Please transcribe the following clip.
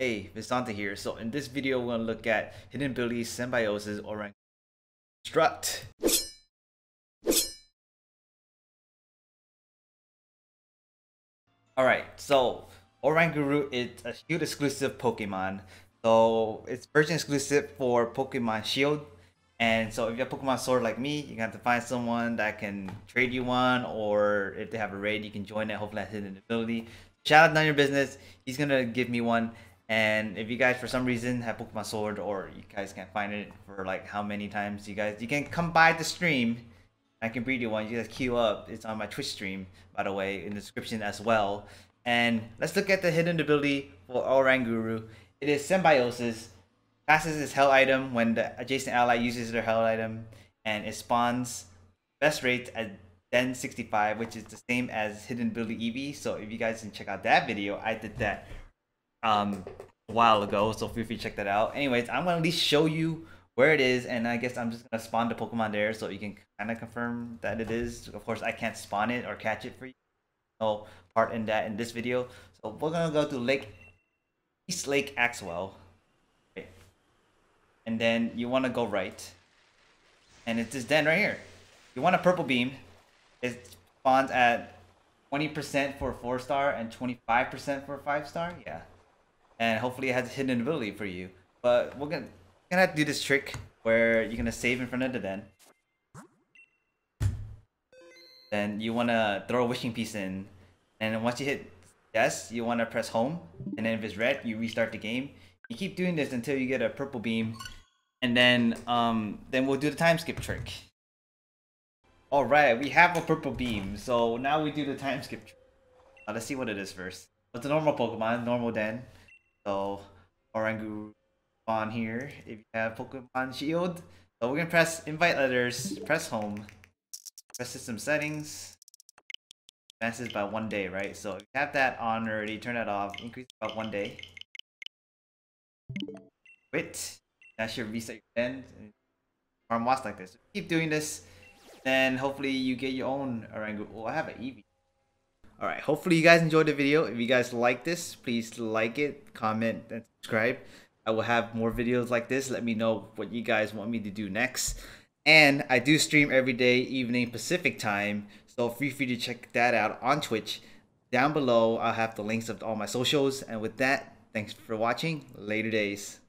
Hey, Vinsonte here. So in this video, we're going to look at Hidden Ability Symbiosis Orang Strut. Alright, so Oranguru is a Shield exclusive Pokemon. So it's version exclusive for Pokemon Shield. And so if you have Pokemon Sword like me, you have to find someone that can trade you one, or if they have a raid, you can join it. Hopefully that's hidden ability. Shout out Nunyabidess. He's gonna give me one. And if you guys for some reason have Pokemon Sword or you guys can't find it for like how many times you guys you can come by the stream. I can breed you one. You guys queue up. It's on my Twitch stream, by the way, in the description as well. And let's look at the hidden ability for Oranguru. It is Symbiosis Passes its held item when the adjacent ally uses their held item, and it spawns best rate at Den 65, which is the same as Hidden Ability Eevee. So if you guys can check out that video, I did that um a while ago, so feel free to check that out. Anyways, I'm gonna at least show you where it is, and I guess I'm just gonna spawn the Pokemon there so you can kind of confirm that it is. Of course, I can't spawn it or catch it for you. No part in that in this video. So we're gonna go to Lake East Lake Axewell and then you want to go right. And it's this den right here. You want a purple beam. It spawns at 20% for a 4 star and 25% for a 5 star. Yeah. And hopefully it has a hidden ability for you. But we're gonna, gonna do this trick where you're gonna save in front of the den. Then you wanna throw a wishing piece in. And once you hit yes, you wanna press home. And then if it's red, you restart the game. You keep doing this until you get a purple beam, and then um then we'll do the time skip trick. All right, we have a purple beam, so now we do the time skip. Uh, let's see what it is first. It's a normal Pokemon, normal den. So Orangu on here. If you have Pokemon Shield, so we're gonna press invite others, press home, press system settings. Advances by one day, right? So if you have that on already, turn that off, increase by one day. Quit. That should reset your end. Farm watch like this. Keep doing this, then hopefully you get your own Oranguru. Oh, I have an Eevee. Alright, hopefully you guys enjoyed the video. If you guys like this, please like it, comment, and subscribe. I will have more videos like this. Let me know what you guys want me to do next. And I do stream every day, evening Pacific time. So feel free to check that out on Twitch. Down below, I'll have the links of all my socials. And with that, Thanks for watching. Later days.